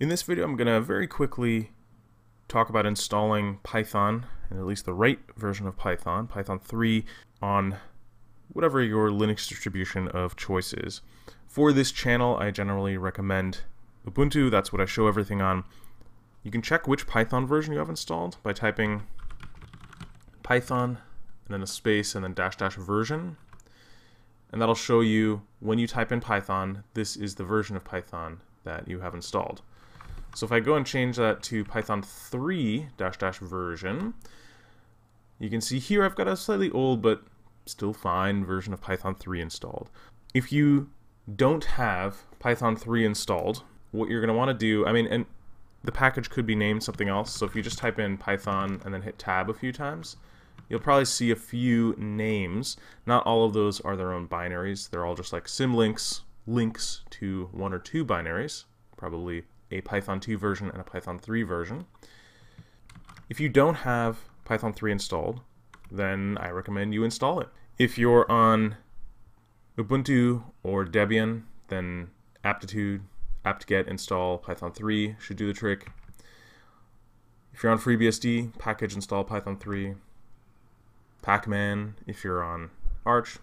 In this video I'm going to very quickly talk about installing Python, and at least the right version of Python, Python 3, on whatever your Linux distribution of choice is. For this channel I generally recommend Ubuntu, that's what I show everything on. You can check which Python version you have installed by typing Python and then a space and then dash dash version and that'll show you when you type in Python, this is the version of Python that you have installed. So if I go and change that to Python 3 dash dash version, you can see here I've got a slightly old but still fine version of Python 3 installed. If you don't have Python 3 installed, what you're going to want to do, I mean, and the package could be named something else, so if you just type in Python and then hit tab a few times, you'll probably see a few names. Not all of those are their own binaries. They're all just like symlinks, links to one or two binaries, probably a Python 2 version and a Python 3 version. If you don't have Python 3 installed, then I recommend you install it. If you're on Ubuntu or Debian, then aptitude, apt-get install Python 3 should do the trick. If you're on FreeBSD, package install Python 3. Pacman if you're on Arch,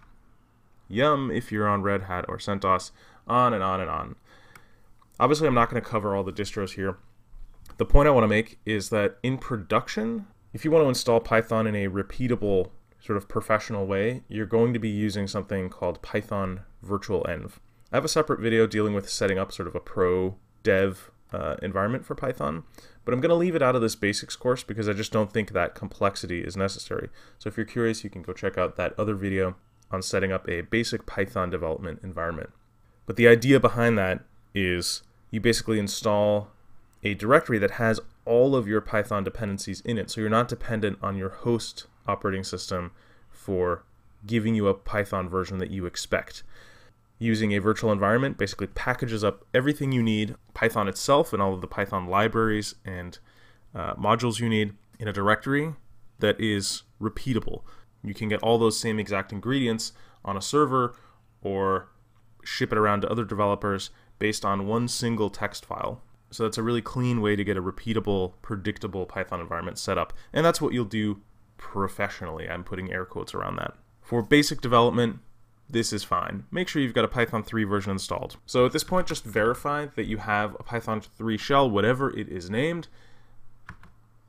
Yum if you're on Red Hat or CentOS, on and on and on. Obviously, I'm not going to cover all the distros here. The point I want to make is that in production, if you want to install Python in a repeatable, sort of professional way, you're going to be using something called Python Virtual Env. I have a separate video dealing with setting up sort of a pro dev uh, environment for Python, but I'm going to leave it out of this basics course because I just don't think that complexity is necessary. So if you're curious, you can go check out that other video on setting up a basic Python development environment. But the idea behind that is you basically install a directory that has all of your Python dependencies in it. So you're not dependent on your host operating system for giving you a Python version that you expect using a virtual environment basically packages up everything you need, Python itself and all of the Python libraries and uh, modules you need in a directory that is repeatable. You can get all those same exact ingredients on a server or ship it around to other developers based on one single text file. So that's a really clean way to get a repeatable, predictable Python environment set up. And that's what you'll do professionally. I'm putting air quotes around that. For basic development, this is fine. Make sure you've got a Python 3 version installed. So at this point, just verify that you have a Python 3 shell, whatever it is named.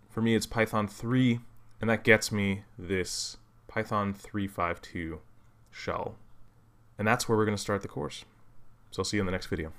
For me, it's Python 3, and that gets me this Python 352 shell. And that's where we're going to start the course. So I'll see you in the next video.